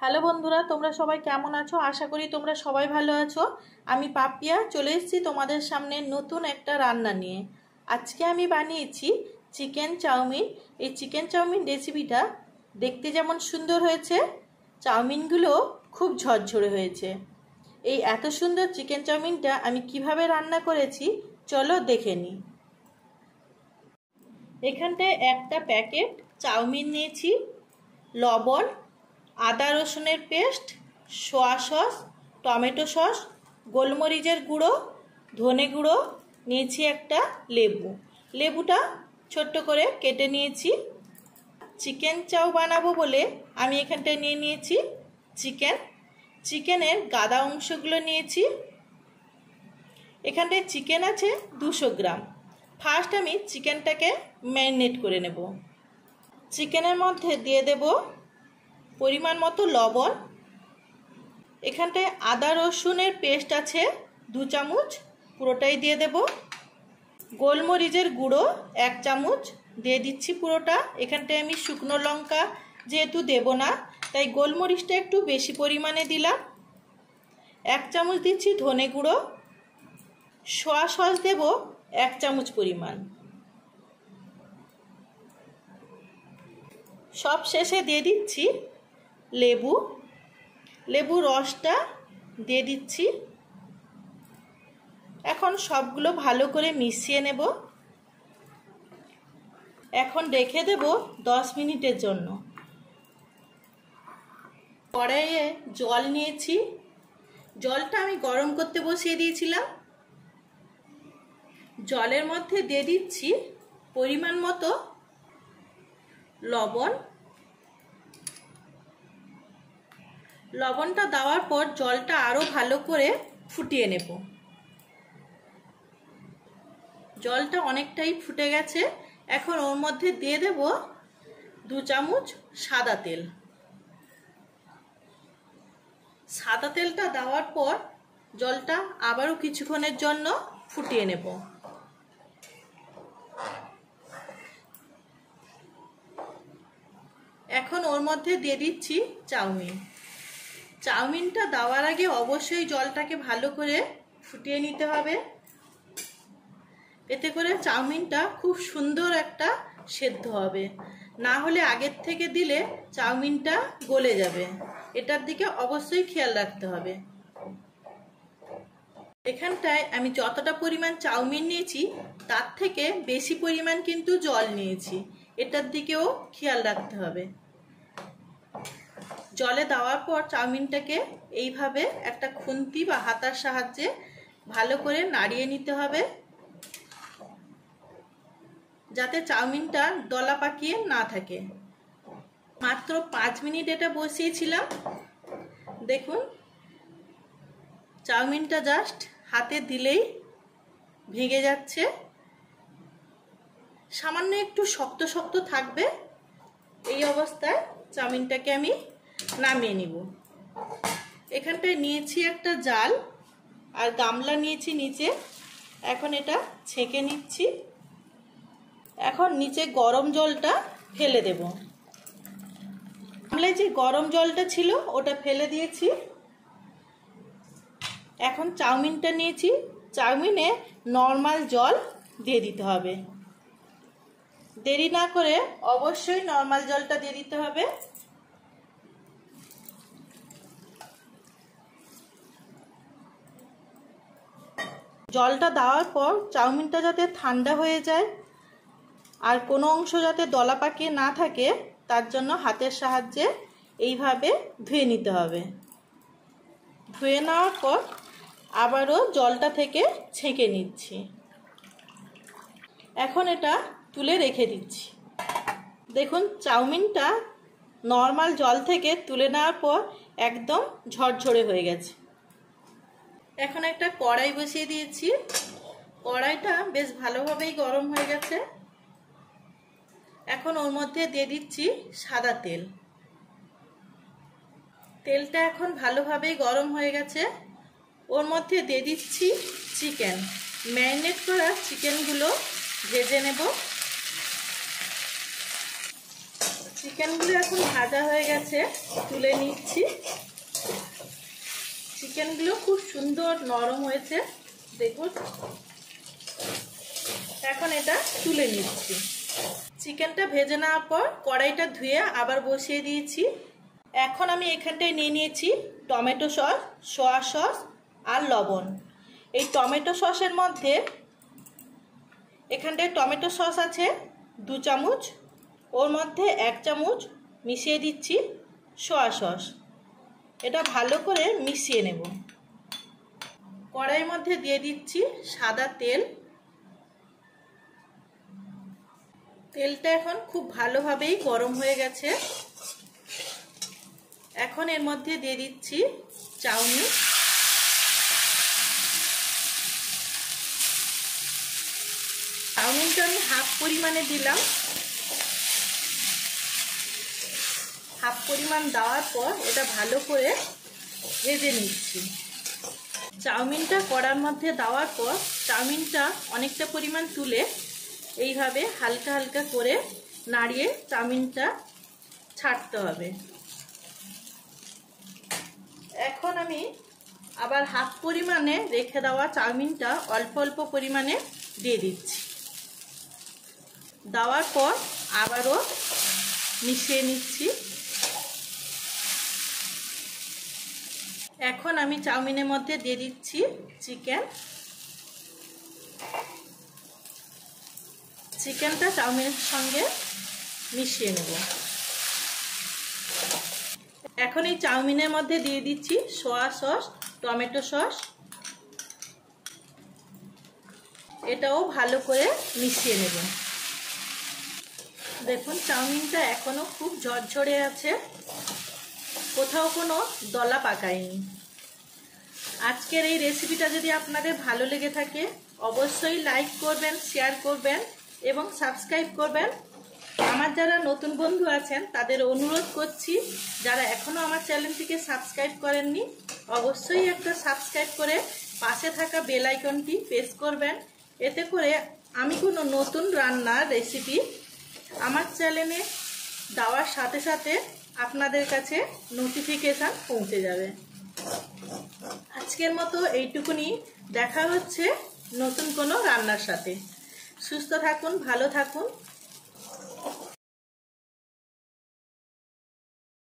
Hello বন্ধুরা, তোমরা সবাই কেমন আছো? আশা করি তোমরা সবাই ভালো আছো। আমি পাপিয়া, চলে এসেছি তোমাদের সামনে নতুন একটা রান্না নিয়ে। আজকে আমি বানিয়েছি চিকেন চাউমিন। এই চিকেন চাউমিন রেসিপিটা দেখতে যেমন সুন্দর হয়েছে, চাউমিনগুলো খুব ঝরঝরে হয়েছে। এই এত সুন্দর চিকেন চাউমিনটা আমি কীভাবে রান্না করেছি, চলো দেখে নিই এখানটায় একটা প্যাকেট চাউমিন নিয়েছি, লবণ আদা রসুনের paste, soya sauce, tomato sauce, গোলমরিচের গুঁড়ো, ধনে গুঁড়ো, নিয়েছি একটা লেবু। লেবুটা ছোট্ট করে কেটে নিয়েছি। চিকেন চাউ বানাবো বলে আমি এখানটায় নিয়ে নিয়েছি চিকেন। চিকেনের গাদা অংশগুলো নিয়েছি। এখানটায় চিকেন আছে দুশো গ্রাম। ফার্স্ট আমি চিকেনটাকে ম্যারিনেট করে নেব। চিকেনের মধ্যে দিয়ে দেব পরিমাণ মতো লবণ। এখানটায় আদা রসুনের পেস্ট আছে, দু চামচ, পুরোটাই দিয়ে দেব। গোলমরিচের গুঁড়ো, এক চামচ, দিয়ে দিচ্ছি পুরোটা। এখানটায় আমি শুকনো লঙ্কা যেহেতু দেব না, তাই গোলমরিচটা একটু বেশি পরিমাণে দিলাম। এক চামচ দিচ্ছি ধনে গুঁড়ো। সোয়া সস দেব, এক চামচ পরিমাণ। সব শেষে দিয়ে দিচ্ছি লেবু লেবু রসটা দিয়ে দিচ্ছি। এখন সবগুলো ভালো করে মিশিয়ে নেব। এখন রেখে দেব দশ মিনিটের জন্য। কড়াইয়ে জল নিয়েছি। জলটা আমি গরম করতে বসিয়ে দিয়েছিলাম। জলের মধ্যে দিয়ে দিচ্ছি পরিমাণ মতো লবণ। লবণটা দেওয়ার পর জলটা আরও ভালো করে ফুটিয়ে নেব। জলটা অনেকটাই ফুটে গেছে। এখন ওর মধ্যে দিয়ে দেব দু চামচ সাদা তেল। সাদা তেলটা দেওয়ার পর জলটা আবারও কিছুক্ষণের জন্য ফুটিয়ে নেব। এখন ওর মধ্যে দিয়ে দিচ্ছি চাউমিন। চাউমিনটা দেওয়ার আগে অবশ্যই জলটাকে ভালো করে ফুটিয়ে নিতে হবে। এতে করে চাউমিনটা খুব সুন্দর একটা সেদ্ধ হবে। না হলে আগের থেকে দিলে চাউমিনটা গলে যাবে। এটার দিকে অবশ্যই খেয়াল রাখতে হবে। এখানটায় আমি যতটা পরিমাণ চাউমিন নিয়েছি, তার থেকে বেশি পরিমাণ কিন্তু জল নিয়েছি। এটার দিকেও খেয়াল রাখতে হবে। জলে দেওয়ার পর চাউমিনটাকে এইভাবে একটা খুন্তি বা হাতার সাহায্যে ভালো করে নাড়িয়ে নিতে হবে। যাতে চাউমিনটা দলা পাকিয়ে না থাকে। মাত্র পাঁচ মিনিট এটা বসিয়েছিলাম। দেখুন, চাউমিনটা জাস্ট হাতে দিলেই ভেঙে যাচ্ছে। সামান্য একটু শক্ত শক্ত থাকবে। এই অবস্থায় চাউমিনটাকে আমি নামিয়ে নিব। এখানটায় নিয়েছি একটা জাল আর গামলা নিয়েছি নিচে। এখন এটা ছেঁকে নিচ্ছি। এখন নিচে গরম জলটা ফেলে দেব। গামলায় যে গরম জলটা ছিল, ওটা ফেলে দিয়েছি। এখন চাউমিনটা নিয়েছি। চাউমিনে নর্মাল জল দিয়ে দিতে হবে। দেরি না করে অবশ্যই নর্মাল জলটা দিয়ে দিতে হবে। জলটা দেওয়ার পর চাউমিনটা যাতে ঠান্ডা হয়ে যায় আর কোনো অংশ যাতে দলা পাকিয়ে না থাকে, তার জন্য হাতের সাহায্যে এইভাবে ধুয়ে নিতে হবে। ধুয়ে নেওয়ার পর আবারও জলটা থেকে ছেঁকে নিচ্ছি। এখন এটা তুলে রেখে দিচ্ছি। দেখুন, চাউমিনটা নর্মাল জল থেকে তুলে নেওয়ার পর একদম ঝরঝরে হয়ে গেছে। এখন একটা কড়াই বসিয়ে দিয়েছি। কড়াইটা বেশ ভালোভাবেই গরম হয়ে গেছে। এখন ওর মধ্যে দিয়ে দিচ্ছি সাদা তেল। তেলটা এখন ভালোভাবেই গরম হয়ে গেছে। ওর মধ্যে দিয়ে দিচ্ছি চিকেন। ম্যারিনেট করা চিকেনগুলো ভেজে নেব। চিকেনগুলো এখন ভাজা হয়ে গেছে। তুলে নিচ্ছি। চিকেনগুলো খুব সুন্দর নরম হয়েছে। দেখুন। এখন এটা তুলে নিচ্ছি। চিকেনটা ভেজে নেওয়ার পর কড়াইটা ধুয়ে আবার বসিয়ে দিয়েছি। এখন আমি এখানটায় নিয়ে নিয়েছি টমেটো সস, সোয়া সস আর লবণ। এই টমেটো সসের মধ্যে এখানটায় টমেটো সস আছে দু চামচ। ওর মধ্যে এক চামচ মিশিয়ে দিচ্ছি সোয়া সস। এটা ভালো করে মিশিয়ে নেব। কড়াইয়ের মধ্যে দিয়ে দিচ্ছি সাদা তেল। তেলটা এখন খুব ভালোভাবেই গরম হয়ে গেছে। এখন এর মধ্যে দিয়ে দিচ্ছি চাউমিন। চাউমিনটা আমি হাফ পরিমাণে দিলাম। হাফ পরিমাণ দেওয়ার পর এটা ভালো করে ভেজে নিচ্ছি। চাউমিনটা কড়ার মধ্যে দেওয়ার পর চাউমিনটা অনেকটা পরিমাণ তুলে এইভাবে হালকা হালকা করে নাড়িয়ে চাউমিনটা ছাড়তে হবে। এখন আমি আবার হাফ পরিমাণে রেখে দেওয়া চাউমিনটা অল্প অল্প পরিমাণে দিয়ে দিচ্ছি। দেওয়ার পর আবারও মিশিয়ে নিচ্ছি। এখন আমি চাউমিনের মধ্যে দিয়ে দিচ্ছি চিকেন। চিকেনটা চাউমিনের সঙ্গে মিশিয়ে নেব। এখন এই চাউমিনের মধ্যে দিয়ে দিচ্ছি সোয়া সস, টমেটো সস। এটাও ভালো করে মিশিয়ে নেব। দেখুন, চাউমিনটা এখনও খুব ঝরঝরে আছে। কোথাও কোনো দলা পাকায়নি। আজকের এই রেসিপিটা যদি আপনাদের ভালো লেগে থাকে, অবশ্যই লাইক করবেন শেয়ার করবেন এবং সাবস্ক্রাইব করবেন। আমার যারা নতুন বন্ধু আছেন, তাদের অনুরোধ করছি, যারা এখনও আমার চ্যানেলটিকে সাবস্ক্রাইব করেননি, অবশ্যই একটা সাবস্ক্রাইব করে পাশে থাকা বেল আইকনটি প্রেস করবেন। এতে করে আমি কোনো নতুন রান্নার রেসিপি আমার চ্যানেলে দেওয়ার সাথে সাথে আপনাদের কাছে নোটিফিকেশান পৌঁছে যাবে। আজকের মতো এইটুকুনি। দেখা হচ্ছে নতুন কোনো রান্নার সাথে। সুস্থ থাকুন ভালো থাকুন।